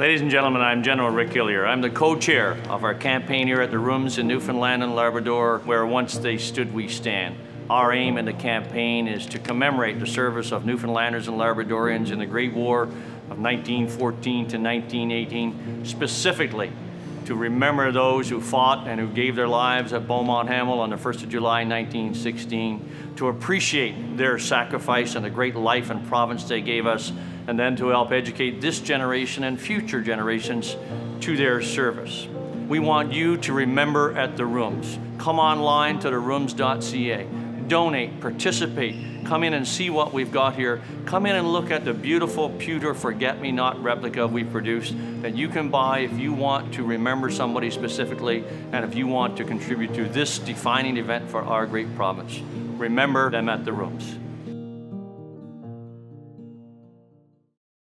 Ladies and gentlemen, I'm General Rick Hillier. I'm the co-chair of our campaign here at the Rooms in Newfoundland and Labrador, where once they stood, we stand. Our aim in the campaign is to commemorate the service of Newfoundlanders and Labradorians in the Great War of 1914 to 1918, specifically to remember those who fought and who gave their lives at Beaumont Hamel on the 1st of July 1916, to appreciate their sacrifice and the great life and province they gave us, and then to help educate this generation and future generations to their service. We want you to remember at the rooms. Come online to therooms.ca donate, participate, come in and see what we've got here. Come in and look at the beautiful pewter forget-me-not replica we produced that you can buy if you want to remember somebody specifically and if you want to contribute to this defining event for our great province. Remember them at the rooms.